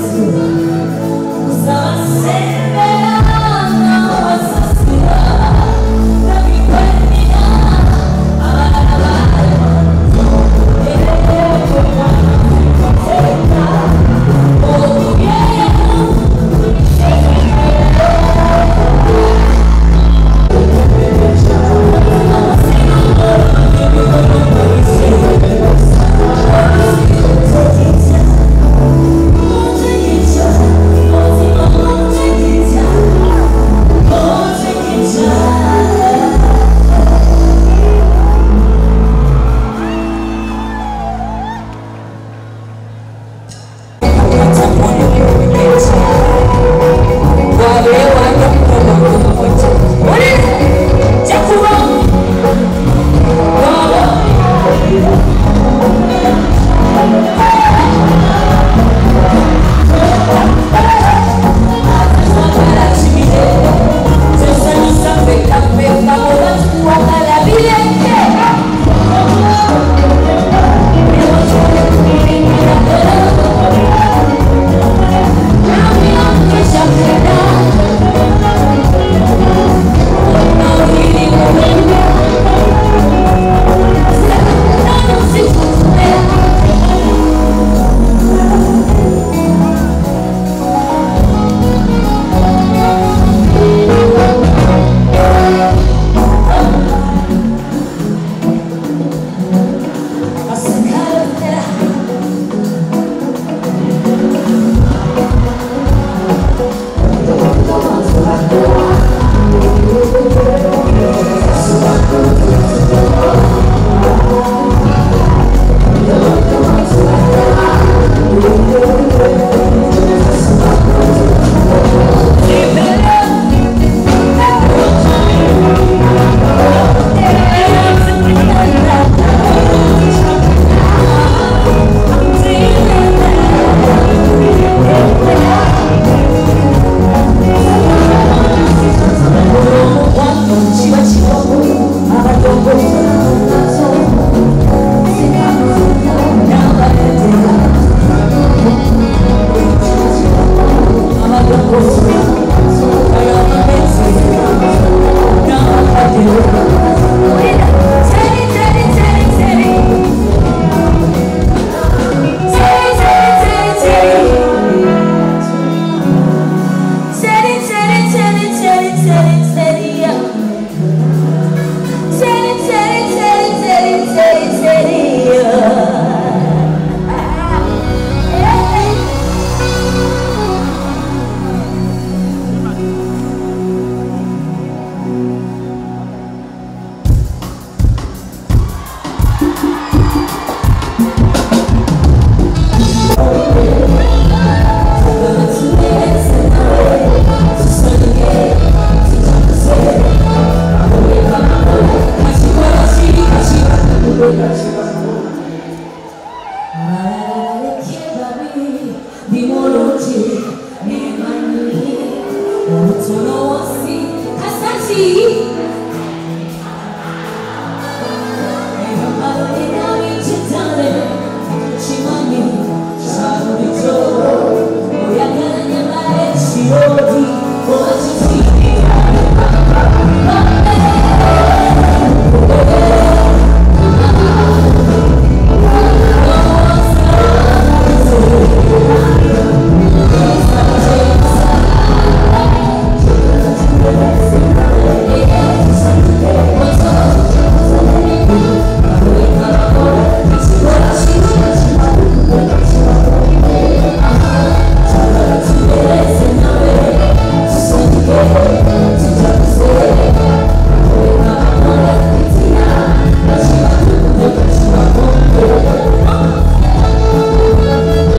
Solo usa assim